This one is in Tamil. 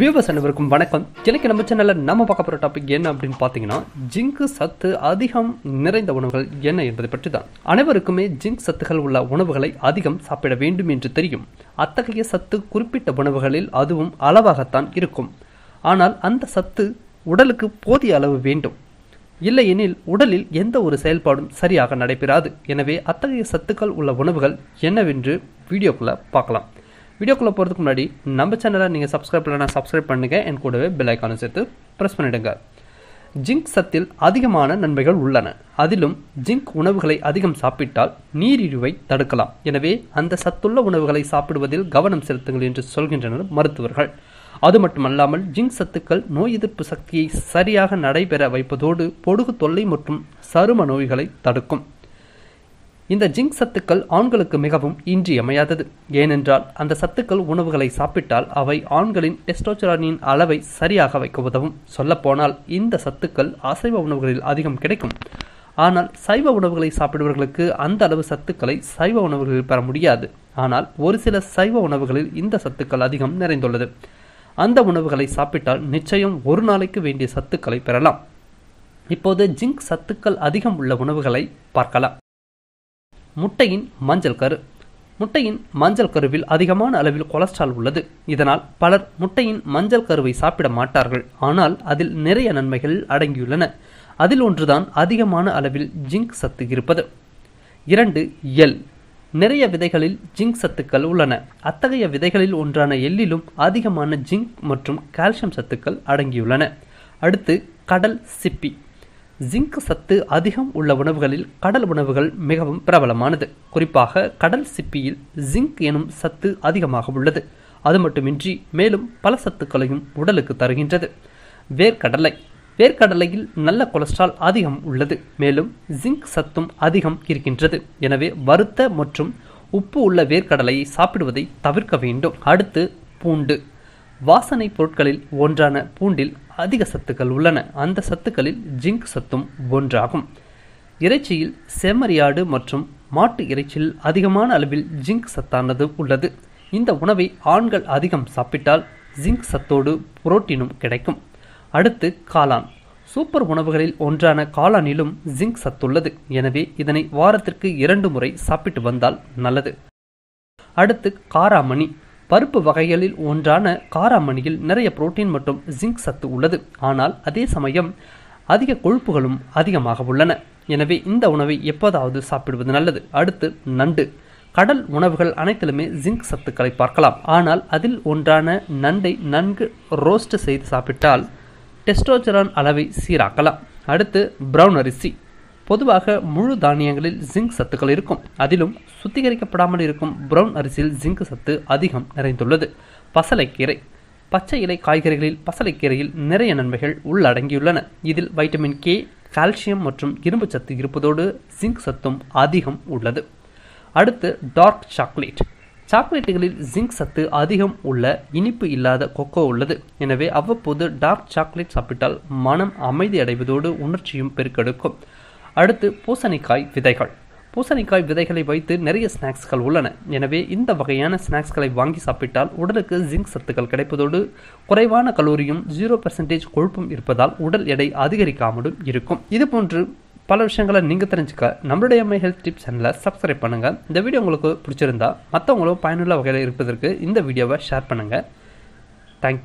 வியூவர்ஸ் அனைவருக்கும் வணக்கம். இன்னைக்கு நம்ம சேனலில் நம்ம பார்க்க போகிற டாபிக் என்ன அப்படின்னு பார்த்தீங்கன்னா ஜிங்க் சத்து அதிகம் நிறைந்த உணவுகள் என்ன என்பதை பற்றி தான் அனைவருக்குமே ஜிங்க் சத்துகள் உள்ள உணவுகளை அதிகம் சாப்பிட வேண்டும் என்று தெரியும். அத்தகைய சத்து குறிப்பிட்ட உணவுகளில் அதுவும் அளவாகத்தான் இருக்கும். ஆனால் அந்த சத்து உடலுக்கு போதிய அளவு வேண்டும். இல்லையெனில் உடலில் எந்த ஒரு செயல்பாடும் சரியாக நடைபெறாது. எனவே அத்தகைய சத்துக்கள் உள்ள உணவுகள் என்னவென்று வீடியோக்குள்ளே பார்க்கலாம். வீடியோக்குள்ளே போகிறதுக்கு முன்னாடி நம்ம சேனலை நீங்கள் சப்ஸ்கிரைப் பண்ணலன்னா சப்ஸ்கிரைப் பண்ணுங்கள் என் கூடவே பெல் ஐக்கானை சேர்த்து ப்ரெஸ் பண்ணிவிடுங்க ஜிங்க் சத்தில் அதிகமான நன்மைகள் உள்ளன. அதிலும் ஜிங்க் உணவுகளை அதிகம் சாப்பிட்டால் நீரிழிவை தடுக்கலாம். எனவே அந்த சத்துள்ள உணவுகளை சாப்பிடுவதில் கவனம் செலுத்துங்கள் என்று சொல்கின்றனர் மருத்துவர்கள். அது மட்டுமல்லாமல் ஜிங்க் சத்துக்கள் நோய் எதிர்ப்பு சக்தியை சரியாக நடைபெற வைப்பதோடு பொடுகு தொல்லை மற்றும் சரும நோய்களை தடுக்கும். இந்த ஜிங்க் சத்துக்கள் ஆண்களுக்கு மிகவும் இன்றியமையாதது. ஏனென்றால் அந்த சத்துக்கள் உணவுகளை சாப்பிட்டால் அவை ஆண்களின் டெஸ்டோச்சரானின் அளவை சரியாக வைக்க உதவும். சொல்லப்போனால் இந்த சத்துக்கள் அசைவ உணவுகளில் அதிகம் கிடைக்கும். ஆனால் சைவ உணவுகளை சாப்பிடுபவர்களுக்கு அந்த அளவு சத்துக்களை சைவ உணவுகளில் பெற முடியாது. ஆனால் ஒரு சில சைவ உணவுகளில் இந்த சத்துக்கள் அதிகம் நிறைந்துள்ளது. அந்த உணவுகளை சாப்பிட்டால் நிச்சயம் ஒரு நாளைக்கு வேண்டிய சத்துக்களை பெறலாம். இப்போது ஜிங்க் சத்துக்கள் அதிகம் உள்ள உணவுகளை பார்க்கலாம். முட்டையின் மஞ்சள் கரு. முட்டையின் மஞ்சள் கருவில் அதிகமான அளவில் கொலஸ்ட்ரால் உள்ளது. இதனால் பலர் முட்டையின் மஞ்சள் கருவை சாப்பிட மாட்டார்கள். ஆனால் அதில் நிறைய நன்மைகள் அடங்கியுள்ளன. அதில் ஒன்றுதான் அதிகமான அளவில் ஜிங்க் சத்து இருப்பது. இரண்டு எல் நிறைய விதைகளில் ஜிங்க் சத்துக்கள் உள்ளன. அத்தகைய விதைகளில் ஒன்றான எள்ளிலும் அதிகமான ஜிங்க் மற்றும் கால்சியம் சத்துக்கள் அடங்கியுள்ளன. அடுத்து கடல் சிப்பி. ஜிங்க் சத்து அதிகம் உள்ள உணவுகளில் கடல் உணவுகள் மிகவும் பிரபலமானது. குறிப்பாக கடல் சிப்பியில் ஜிங்க் எனும் சத்து அதிகமாக உள்ளது. அது மட்டுமின்றி மேலும் பல சத்துக்களையும் உடலுக்கு தருகின்றது. வேர்க்கடலை. வேர்க்கடலையில் நல்ல கொலஸ்ட்ரால் அதிகம் உள்ளது. மேலும் ஜிங்க் சத்தும் அதிகம் இருக்கின்றது. எனவே வறுத்த மற்றும் உப்பு உள்ள வேர்க்கடலையை சாப்பிடுவதை தவிர்க்க வேண்டும். அடுத்து பூண்டு. வாசனை பொருட்களில் ஒன்றான பூண்டில் அதிக சத்துக்கள் உள்ளன. அந்த சத்துக்களில் ஜிங்க் சத்தும் ஒன்றாகும். இறைச்சியில் செம்மறியாடு மற்றும் மாட்டு இறைச்சியில் அதிகமான அளவில் ஜிங்க் சத்தானது உள்ளது. இந்த உணவை ஆண்கள் அதிகம் சாப்பிட்டால் ஜிங்க் சத்தோடு புரோட்டீனும் கிடைக்கும். அடுத்து காளான். சூப்பர் உணவுகளில் ஒன்றான காளானிலும் ஜிங்க் சத்துள்ளது. எனவே இதனை வாரத்திற்கு இரண்டு முறை சாப்பிட்டு வந்தால் நல்லது. அடுத்து காராமணி. பருப்பு வகைகளில் ஒன்றான காராமணியில் நிறைய புரோட்டீன் மற்றும் ஜிங்க் சத்து உள்ளது. ஆனால் அதே சமயம் அதிக கொழுப்புகளும் அதிகமாக உள்ளன. எனவே இந்த உணவை எப்போதாவது சாப்பிடுவது நல்லது. அடுத்து நண்டு. கடல் உணவுகள் அனைத்திலுமே ஜிங்க் சத்துக்களை பார்க்கலாம். ஆனால் அதில் ஒன்றான நண்டை நன்கு ரோஸ்ட் செய்து சாப்பிட்டால் டெஸ்டோஜரான் அளவை சீராக்கலாம். அடுத்து ப்ரௌன் அரிசி. பொதுவாக முழு தானியங்களில் ஜிங்க் சத்துக்கள் இருக்கும். அதிலும் சுத்திகரிக்கப்படாமல் இருக்கும் பிரவுன் அரிசியில் ஜிங்க் சத்து அதிகம் நிறைந்துள்ளது. பசலைக்கீரை. பச்சை இலை காய்கறிகளில் பசலைக்கீரையில் நிறைய நன்மைகள் உள்ளடங்கியுள்ளன. இதில் வைட்டமின் கே கால்சியம் மற்றும் இரும்பு சத்து இருப்பதோடு ஜிங்க் சத்தும் அதிகம் உள்ளது. அடுத்து டார்க் சாக்லேட் சாக்லேட்டுகளில் ஜிங்க் சத்து அதிகம் உள்ள இனிப்பு இல்லாத கொக்கோ உள்ளது. எனவே அவ்வப்போது டார்க் சாக்லேட் சாப்பிட்டால் மனம் அமைதி அடைவதோடு உணர்ச்சியும் பெருக்கெடுக்கும். அடுத்து பூசணிக்காய் விதைகள். பூசணிக்காய் விதைகளை வைத்து நிறைய ஸ்நாக்ஸ்கள் உள்ளன. எனவே இந்த வகையான ஸ்நாக்ஸ்களை வாங்கி சாப்பிட்டால் உடலுக்கு ஜிங்க் சத்துக்கள் கிடைப்பதோடு குறைவான கலோரியும் ஜீரோ பர்சன்டேஜ் கொழுப்பும் இருப்பதால் உடல் எடை அதிகரிக்காமலும் இருக்கும். இதுபோன்று பல விஷயங்களை நீங்கள் தெரிஞ்சுக்க நம்மளுடைய மை ஹெல்த் டிப்ஸ் சேனலை சப்ஸ்கிரைப் பண்ணுங்கள் இந்த வீடியோ உங்களுக்கு பிடிச்சிருந்தா மற்றவங்களும் பயனுள்ள வகையில் இருப்பதற்கு இந்த வீடியோவை ஷேர் பண்ணுங்கள் தேங்க்யூ